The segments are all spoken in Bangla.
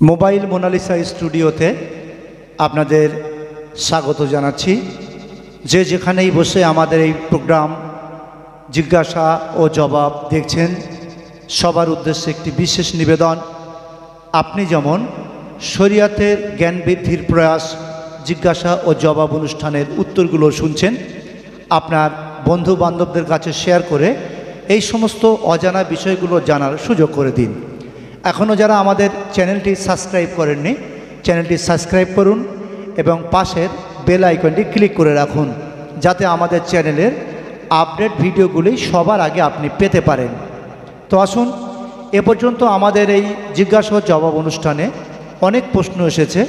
মোবাইল মোনালিসা স্টুডিওতে আপনাদের স্বাগত জানাচ্ছি। যে যেখানেই বসে আমাদের এই প্রোগ্রাম জিজ্ঞাসা ও জবাব দেখছেন, সবার উদ্দেশ্যে একটি বিশেষ নিবেদন। আপনি যেমন শরিয়াতের জ্ঞান বৃদ্ধির প্রয়াস, জিজ্ঞাসা ও জবাব অনুষ্ঠানের উত্তরগুলো শুনছেন, আপনার বন্ধু বান্ধবদের কাছে শেয়ার করে এই সমস্ত অজানা বিষয়গুলো জানার সুযোগ করে দিন। এখনও যারা আমাদের চ্যানেলটি সাবস্ক্রাইব করেননি, চ্যানেলটি সাবস্ক্রাইব করুন এবং পাশের বেল আইকনটি ক্লিক করে রাখুন, যাতে আমাদের চ্যানেলের আপডেট ভিডিওগুলি সবার আগে আপনি পেতে পারেন। তো আসুন, এ পর্যন্ত আমাদের এই জিজ্ঞাসা জবাব অনুষ্ঠানে অনেক প্রশ্ন এসেছে,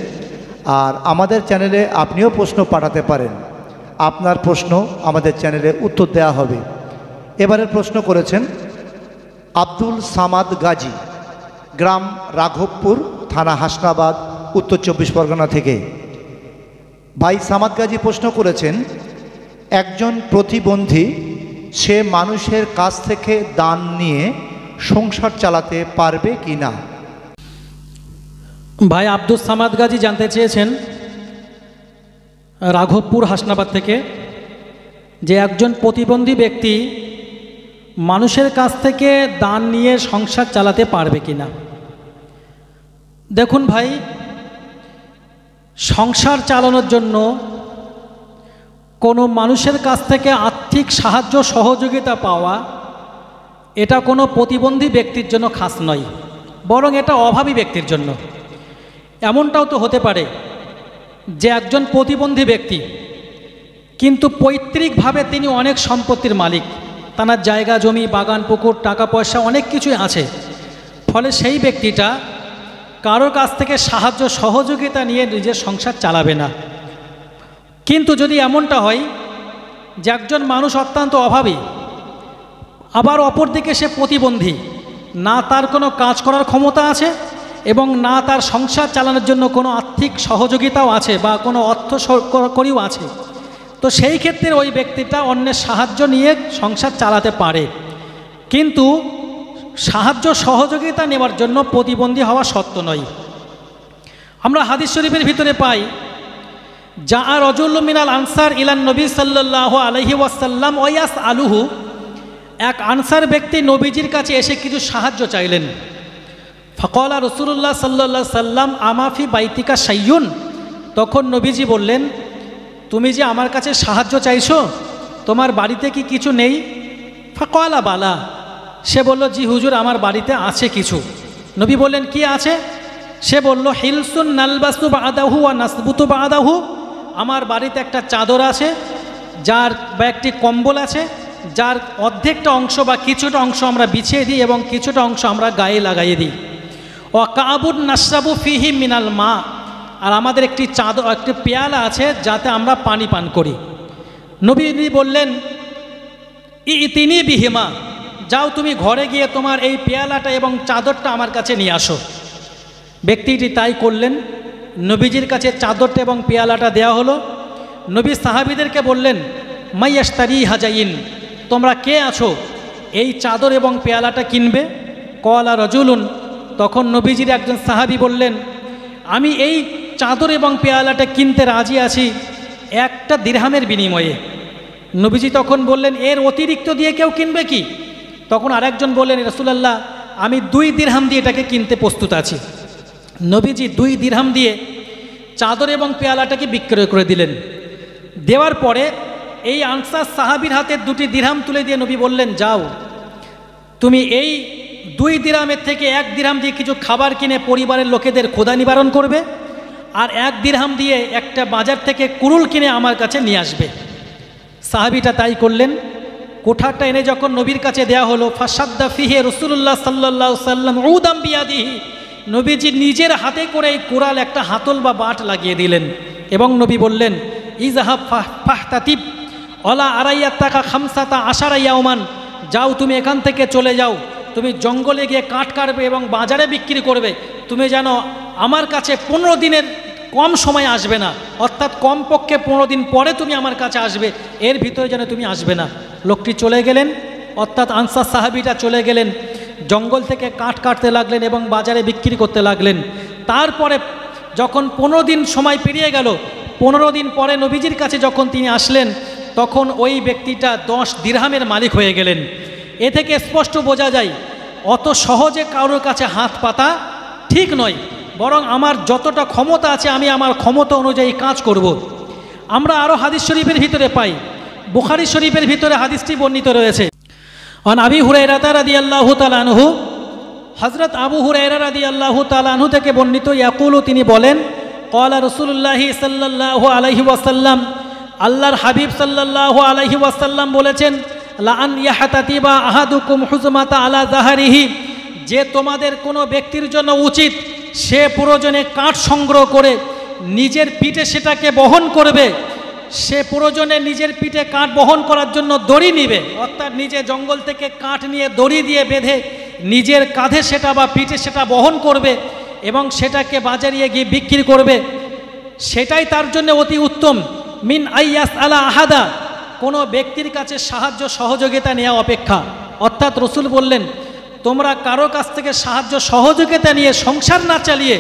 আর আমাদের চ্যানেলে আপনিও প্রশ্ন পাঠাতে পারেন। আপনার প্রশ্ন আমাদের চ্যানেলে উত্তর দেওয়া হবে। এবারের প্রশ্ন করেছেন আব্দুল সামাদ গাজী। গ্রাম রাঘবপুর, থানা হাসনাবাদ, উত্তর চব্বিশ পরগনা থেকে। ভাই সামাদ গাজী প্রশ্ন করেছেন, একজন প্রতিবন্ধী, সে মানুষের কাছ থেকে দান নিয়ে সংসার চালাতে পারবে কি না? ভাই আব্দুল সামাদ গাজী জানতে চেয়েছেন, রাঘবপুর, হাসনাবাদ থেকে, যে একজন প্রতিবন্ধী ব্যক্তি মানুষের কাছ থেকে দান নিয়ে সংসার চালাতে পারবে কি না? দেখুন ভাই, সংসার চালানোর জন্য কোনো মানুষের কাছ থেকে আর্থিক সাহায্য, সহযোগিতা পাওয়া, এটা কোনো প্রতিবন্ধী ব্যক্তির জন্য খাস নয়, বরং এটা অভাবী ব্যক্তির জন্য। এমনটাও তো হতে পারে যে একজন প্রতিবন্ধী ব্যক্তি কিন্তু পৈতৃকভাবে তিনি অনেক সম্পত্তির মালিক, তার জায়গা, জমি, বাগান, পুকুর, টাকা পয়সা অনেক কিছুই আছে, ফলে সেই ব্যক্তিটা কারোর কাছ থেকে সাহায্য সহযোগিতা নিয়ে নিজের সংসার চালাবে না। কিন্তু যদি এমনটা হয় যে একজন মানুষ অত্যন্ত অভাবী, আবার অপরদিকে সে প্রতিবন্ধী, না তার কোনো কাজ করার ক্ষমতা আছে এবং না তার সংসার চালানোর জন্য কোনো আর্থিক সহযোগিতাও আছে বা কোনো অর্থ করিও আছে, তো সেই ক্ষেত্রে ওই ব্যক্তিটা অন্যের সাহায্য নিয়ে সংসার চালাতে পারে। কিন্তু সাহায্য সহযোগিতা নেওয়ার জন্য প্রতিবন্ধী হওয়া সত্য নয়। আমরা হাদিস শরীফের ভিতরে পাই যা আর রজুল্ল মিনাল আনসার ইলান নবী সাল্লাহ আলহি ওয়াসাল্লাম ওয়াস আলুহু। এক আনসার ব্যক্তি নবীজির কাছে এসে কিছু সাহায্য চাইলেন। ফকলা রসুল্লাহ সাল্লা সাল্লাম আমাফি বাইতিকা সাইয়ুন তখন নবীজি বললেন, তুমি যে আমার কাছে সাহায্য চাইছো, তোমার বাড়িতে কি কিছু নেই? ফকলা, বালা। সে বলল, জি হুজুর, আমার বাড়িতে আছে কিছু। নবী বললেন, কি আছে? সে বলল, হিলসুন নালবাসু বা আদাহু আর নাসবুতু বা আদাহু আমার বাড়িতে একটা চাদর আছে, যার বা একটি কম্বল আছে, যার অর্ধেকটা অংশ বা কিছুটা অংশ আমরা বিছিয়ে দিই এবং কিছুটা অংশ আমরা গায়ে লাগাইয়ে দিই। ও কাবুর নাসাবু ফিহি মিনাল মা। আর আমাদের একটি চাদর, একটি পেয়ালা আছে, যাতে আমরা পানি পান করি। নবী বললেন, ই তিনি বিহিমা যাও তুমি ঘরে গিয়ে তোমার এই পেয়ালাটা এবং চাদরটা আমার কাছে নিয়ে আসো। ব্যক্তিটি তাই করলেন। নবীজির কাছে চাদরটা এবং পেয়ালাটা দেওয়া হলো। নবী সাহাবিদেরকে বললেন মাইয়াস্তারি হাজাইন, তোমরা কে আছো? এই চাদর এবং পেয়ালাটা কিনবে? কলা রজুলুন, তখন নবীজির একজন সাহাবি বললেন, আমি এই চাদর এবং পেয়ালাটা কিনতে রাজি আছি একটা দিরহামের বিনিময়ে। নবীজি তখন বললেন, এর অতিরিক্ত দিয়ে কেউ কিনবে কি? তখন আরেকজন বললেন, রসুলাল্লাহ, আমি দুই দিরহাম দিয়ে এটাকে কিনতে প্রস্তুত আছি। নবীজি দুই দিরহাম দিয়ে চাদর এবং পেয়ালাটাকে বিক্রয় করে দিলেন। দেওয়ার পরে এই আনসার সাহাবির হাতে দুটি দিরহাম তুলে দিয়ে নবী বললেন, যাও, তুমি এই দুই দিরামের থেকে এক দিরহাম দিয়ে কিছু খাবার কিনে পরিবারের লোকেদের ক্ষুধা নিবারণ করবে আর এক দিরহাম দিয়ে একটা বাজার থেকে কুরুল কিনে আমার কাছে নিয়ে আসবে। সাহাবিটা তাই করলেন। কোঠারটা এনে যখন নবীর কাছে দেয়া হলো, ফাসাদ্দা ফিহে রসুল্লাহ সাল্লাহ সাল্লাম উদাম বিয়াদিহি নবীজি নিজের হাতে করে এই কোরাল একটা হাতল বা বাট লাগিয়ে দিলেন এবং নবী বললেন, ইজাহাব ফাহ ফাহতাতিব, অলা আড়াইয়া টাকা খামসাতা আশারাইয়া ওমান যাও তুমি এখান থেকে চলে যাও, তুমি জঙ্গলে গিয়ে কাঠ কাটবে এবং বাজারে বিক্রি করবে, তুমি যেন আমার কাছে পনেরো দিনের কম সময় আসবে না, অর্থাৎ কমপক্ষে পনেরো দিন পরে তুমি আমার কাছে আসবে, এর ভিতরে যেন তুমি আসবে না। লোকটি চলে গেলেন, অর্থাৎ আনসার সাহাবিটা চলে গেলেন, জঙ্গল থেকে কাঠ কাটতে লাগলেন এবং বাজারে বিক্রি করতে লাগলেন তারপরে যখন পনেরো দিন সময় পেরিয়ে গেল, পনেরো দিন পরে নবীজির কাছে যখন তিনি আসলেন, তখন ওই ব্যক্তিটা দশ দিরহামের মালিক হয়ে গেলেন এ থেকে স্পষ্ট বোঝা যায়, অত সহজে কারোর কাছে হাত পাতা ঠিক নয়, বরং আমার যতটা ক্ষমতা আছে আমি আমার ক্ষমতা অনুযায়ী কাজ করব। আমরা আরও হাদিস শরীফের ভিতরে পাই বুখারি শরীফের ভিতরে হাদিসটি বর্ণিত রয়েছে। অন আবি হুরাইরাতা রাদি আল্লাহ তালানহু হজরত আবু হুরাইরা রাদি আল্লাহ তালানহু থেকে বর্ণিত ইয়াকুলু, তিনি বলেন কলা রসুল্লাহি সাল্লাহ আলহি ওয়াসাল্লাম, আল্লাহর হাবিব সাল্লাহ আলহি ওয়াসাল্লাম বলেছেন লান ইয়াহাতাতিবা আহাদুকুম হুজমাতা আলা জাহারিহি, যে তোমাদের কোনো ব্যক্তির জন্য উচিত সে প্রয়োজনে কাঠ সংগ্রহ করে, নিজের পিঠে সেটাকে বহন করবে সে প্রয়োজনে নিজের পিঠে কাঠ বহন করার জন্য দড়ি নিবে। অর্থাৎ নিজে জঙ্গল থেকে কাঠ নিয়ে দড়ি দিয়ে বেঁধে নিজের কাঁধে সেটা বা পিঠে সেটা বহন করবে এবং সেটাকে বাজারিয়ে গিয়ে বিক্রি করবে। সেটাই তার জন্য অতি উত্তম। মিন আইয়াস আলা আহাদা। কোনো ব্যক্তির কাছে সাহায্য সহযোগিতা নেওয়া অপেক্ষা। অর্থাৎ রসুল বললেন, তোমরা কারও কাছ থেকে সাহায্য সহযোগিতা নিয়ে সংসার না চালিয়ে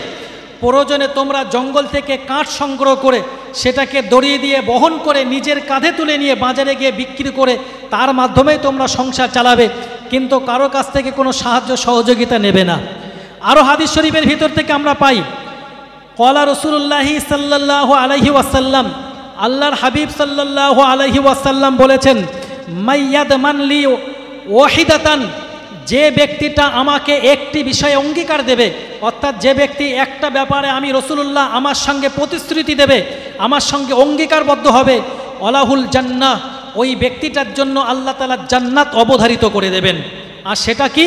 প্রয়োজনে তোমরা জঙ্গল থেকে কাঠ সংগ্রহ করে সেটাকে দড়িয়ে দিয়ে বহন করে নিজের কাঁধে তুলে নিয়ে বাজারে গিয়ে বিক্রি করে তার মাধ্যমেই তোমরা সংসার চালাবে। কিন্তু কারও কাছ থেকে কোনো সাহায্য, সহযোগিতা নেবে না। আরও হাদিস শরীফের ভিতর থেকে আমরা পাই, কলা রসুল্লাহি সাল্লাহ আলহি ওয়াসাল্লাম, আল্লাহর হাবিব সাল্লাহ আলহি ওয়াসাল্লাম বলেছেন, মাইয়াদ মানলি ওয়াহিদাতান যে ব্যক্তিটা আমাকে একটি বিষয়ে অঙ্গীকার দেবে, অর্থাৎ যে ব্যক্তি একটা ব্যাপারে আমি রসুল্লাহ আমার সঙ্গে প্রতিশ্রুতি দেবে, আমার সঙ্গে অঙ্গীকারবদ্ধ হবে, অলাহুল জান্নাহ, ওই ব্যক্তিটার জন্য আল্লাহ তালা জান্নাত অবধারিত করে দেবেন। আর সেটা কি?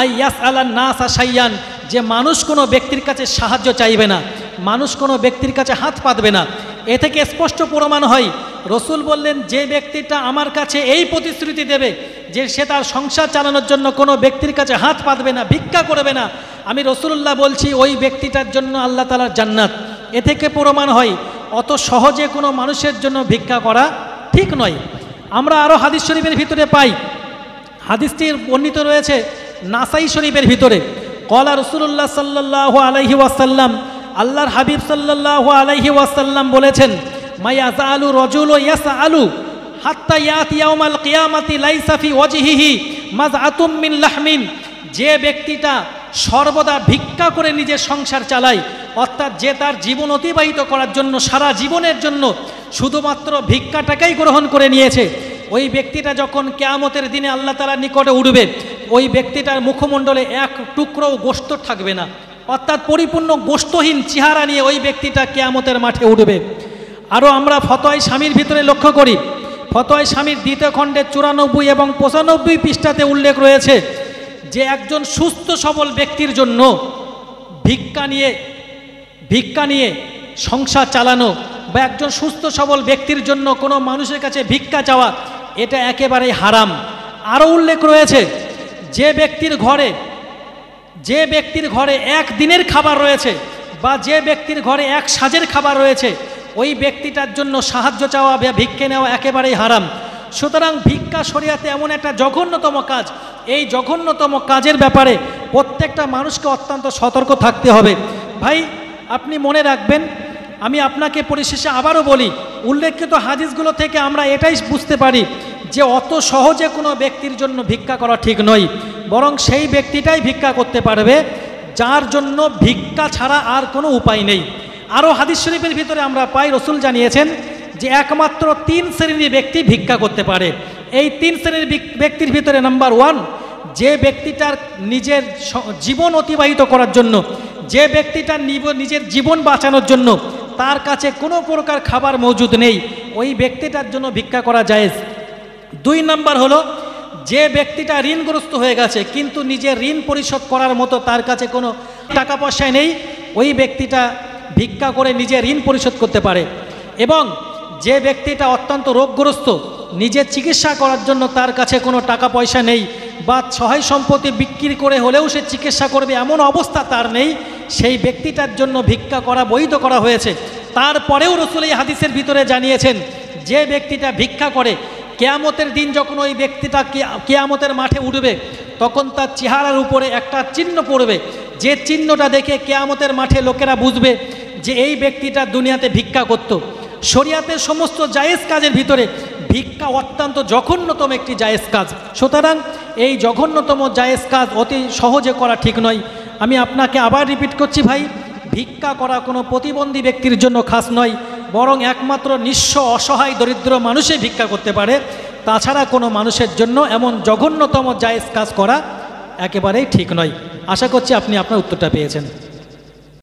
আই ইয়াস আল্লাহ নাস আসাইয়ান যে মানুষ কোনো ব্যক্তির কাছে সাহায্য চাইবে না, মানুষ কোনো ব্যক্তির কাছে হাত পাতবে না। এ থেকে স্পষ্ট প্রমাণ হয় রসুল বললেন, যে ব্যক্তিটা আমার কাছে এই প্রতিশ্রুতি দেবে যে সে তার সংসার চালানোর জন্য কোনো ব্যক্তির কাছে হাত পাতবে না, ভিক্ষা করবে না, আমি রসুল্লাহ বলছি, ওই ব্যক্তিটার জন্য আল্লাহ তালার জান্নাত। এ থেকে প্রমাণ হয়, অত সহজে কোনো মানুষের জন্য ভিক্ষা করা ঠিক নয়। আমরা আরও হাদিস শরীফের ভিতরে পাই। হাদিসটির বর্ণিত রয়েছে নাসাই শরীফের ভিতরে। কলা রসুল্লাহ সাল্লাহ আলহি ওয়াসাল্লাম, আল্লাহর হাবিব সাল্লাহ আলহি ওয়াসাল্লাম বলেছেন আলু রজুল ইয়াসা আলু লাইসাফি যে ব্যক্তিটা সর্বদা ভিক্ষা করে নিজের সংসার চালায়, অর্থাৎ যে তার জীবন অতিবাহিত করার জন্য, সারা জীবনের জন্য শুধুমাত্র ভিক্ষাটাকেই গ্রহণ করে নিয়েছে, ওই ব্যক্তিটা যখন কেয়ামতের দিনে আল্লাহ তালার নিকটে উঠবে, ওই ব্যক্তিটার মুখমণ্ডলে এক টুকরো গোস্ত থাকবে না। অর্থাৎ পরিপূর্ণ গোস্তহীন চেহারা নিয়ে ওই ব্যক্তিটা কেয়ামতের মাঠে উঠবে। আরও আমরা ফতোয় স্বামীর ভিতরে লক্ষ্য করি। ফতোয় স্বামীর দ্বিতীয় খণ্ডের চুরানব্বই এবং পঁচানব্বই পৃষ্ঠাতে উল্লেখ রয়েছে যে একজন সুস্থ সবল ব্যক্তির জন্য ভিক্ষা নিয়ে ভিক্ষা নিয়ে সংসার চালানো বা একজন সুস্থ সবল ব্যক্তির জন্য কোনো মানুষের কাছে ভিক্ষা চাওয়া, এটা একেবারেই হারাম। আরও উল্লেখ রয়েছে যে ব্যক্তির ঘরে, যে ব্যক্তির ঘরে এক দিনের খাবার রয়েছে বা যে ব্যক্তির ঘরে এক সাজের খাবার রয়েছে ওই ব্যক্তিটার জন্য সাহায্য চাওয়া বা ভিক্ষে নেওয়া একেবারেই হারাম। সুতরাং ভিক্ষা শরিয়াতে এমন একটা জঘন্যতম কাজ। এই জঘন্যতম কাজের ব্যাপারে প্রত্যেকটা মানুষকে অত্যন্ত সতর্ক থাকতে হবে। ভাই, আপনি মনে রাখবেন, আমি আপনাকে পরিশেষে আবারও বলি, উল্লেখিত হাদিসগুলো থেকে আমরা এটাই বুঝতে পারি যে অত সহজে কোনো ব্যক্তির জন্য ভিক্ষা করা ঠিক নয়। বরং সেই ব্যক্তিটাই ভিক্ষা করতে পারবে, যার জন্য ভিক্ষা ছাড়া আর কোনো উপায় নেই। আরও হাদিস শরীফের ভিতরে আমরা পাই, রসুল জানিয়েছেন যে একমাত্র তিন শ্রেণির ব্যক্তি ভিক্ষা করতে পারে। এই তিন শ্রেণির ব্যক্তির ভিতরে নাম্বার ওয়ান যে ব্যক্তিটার নিজের জীবন অতিবাহিত করার জন্য, যে ব্যক্তিটার নিজের জীবন বাঁচানোর জন্য তার কাছে কোনো প্রকার খাবার মজুদ নেই, ওই ব্যক্তিটার জন্য ভিক্ষা করা যায় দুই নাম্বার হলো, যে ব্যক্তিটা ঋণগ্রস্ত হয়ে গেছে, কিন্তু নিজের ঋণ পরিশোধ করার মতো তার কাছে কোনো টাকা পয়সা নেই, ওই ব্যক্তিটা ভিক্ষা করে নিজে ঋণ পরিশোধ করতে পারে। এবং যে ব্যক্তিটা অত্যন্ত রোগগ্রস্ত নিজের চিকিৎসা করার জন্য তার কাছে কোনো টাকা পয়সা নেই বা সহায় সম্পত্তি বিক্রি করে হলেও সে চিকিৎসা করবে এমন অবস্থা তার নেই, সেই ব্যক্তিটার জন্য ভিক্ষা করা বৈধ করা হয়েছে। তারপরেও রসুল এই হাদিসের ভিতরে জানিয়েছেন, যে ব্যক্তিটা ভিক্ষা করে, কেয়ামতের দিন যখন ওই ব্যক্তিটা কেয়ামতের মাঠে উঠবে, তখন তার চেহারার উপরে একটা চিহ্ন পড়বে। যে চিহ্নটা দেখে কেয়ামতের মাঠে লোকেরা বুঝবে যে এই ব্যক্তিটা দুনিয়াতে ভিক্ষা করত। শরিয়াতের সমস্ত জায়েজ কাজের ভিতরে ভিক্ষা অত্যন্ত জঘন্যতম একটি জায়েজ কাজ। সুতরাং এই জঘন্যতম জায়েজ কাজ অতি সহজে করা ঠিক নয়। আমি আপনাকে আবার রিপিট করছি ভাই, ভিক্ষা করা কোনো প্রতিবন্ধী ব্যক্তির জন্য খাস নয়, বরং একমাত্র নিঃস্ব অসহায় দরিদ্র মানুষই ভিক্ষা করতে পারে। তাছাড়া কোনো মানুষের জন্য এমন জঘন্যতম জায়েজ কাজ করা একেবারেই ঠিক নয়। আশা করছি আপনি আপনার উত্তরটা পেয়েছেন।